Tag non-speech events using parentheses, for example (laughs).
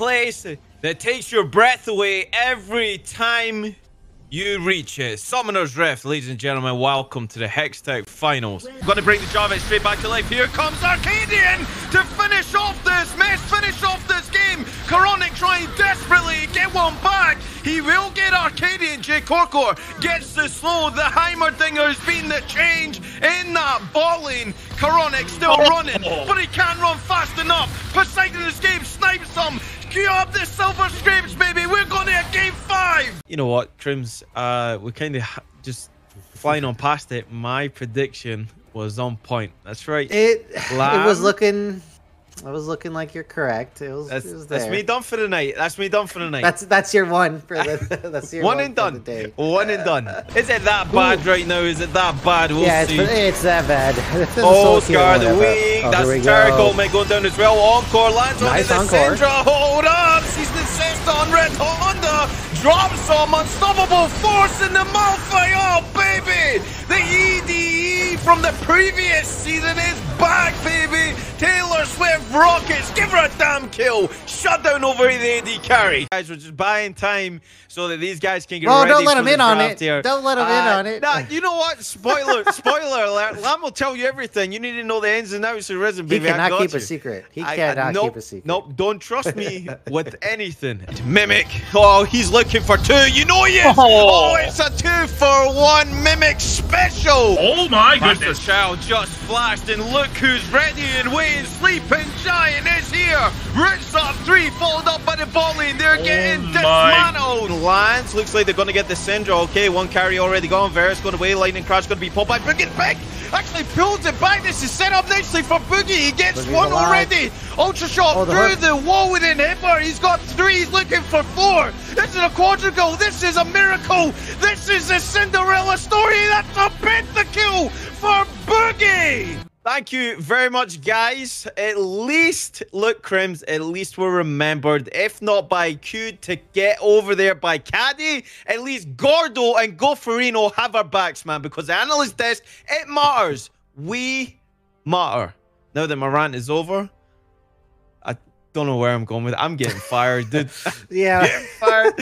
place that takes your breath away every time you reach it. Summoner's Rift, ladies and gentlemen, welcome to the Hextech Finals. Going to bring the Java straight back to life. Here comes Arcadian to finish off this mess, finish off this game. Koronic trying desperately to get one back. He will get Arcadian. Jay Korkor gets the slow. The Heimerdinger's been the change in that balling. Koronic still oh. running, but he can't run fast enough. Poseidon escapes, snipes him. Up the silver scrapes, baby. We're going to a game five. You know what, Trims? Uh, we kind of just flying on past it. My prediction was on point. That's right. It it was looking it was looking like you're correct. It was, That's, it was that's me done for the night. That's me done for the night. That's that's your one for the (laughs) (laughs) that's your one one and done. the day. One and done. Is it that bad right now? Is it that bad? We'll yeah, it's, see. it's that bad. (laughs) Oh, Soul Tier, Scar the. Weak. Oh, That's here we Taric go. Ultimate going down as well. Encore lands Nice on the encore. Syndra. Hold up. Sees the assist on Red Honda. Drops some unstoppable force in the Malphite. Oh, baby. The EDE from the previous season is back, baby. Taylor Swift rockets. Give her a damn kill. Shut down over the AD carry. Guys, we're just buying time so that these guys can get Oh, ready don't let for him in on it. here. Don't let him in Uh, on it. Nah, you know what? Spoiler, (laughs) spoiler alert. Lahm will tell you everything. You need to know the ins and outs of Risen, He baby. I cannot keep you. a secret. He I- I- cannot nope, keep a secret. Nope, don't trust me (laughs) with anything. Mimic. Oh, he's looking for two. You know he is. Oh, Oh. it's a two for one Mimic special. Oh my Master goodness. Child just flashed, and look who's ready and waiting. Sleeping Giant is here. Rich up three, followed up by the volley, they're oh getting Oh my- dismantled. Lance looks like they're going to get the Syndra. Okay, one carry already gone. Varus going away. Lightning Crash going to be pulled by Boogie. Big actually pulls it back. This is set up nicely for Boogie. He gets Boogie's one alive. already. Ultra shot Oh, the through hook. the wall with an hitbar. He's got three. He's looking for four. This is a quadruple. This is a miracle. This is a Cinderella story. That's a pentakill for Boogie. Thank you very much, guys. At least, look, Crims, at least we're remembered, if not by Q, to get over there by Caddy. At least Gordo and Goferino have our backs, man, because the analyst desk, it matters. We matter. Now that my rant is over, I don't know where I'm going with it. I'm getting fired, dude. (laughs) Yeah. fired.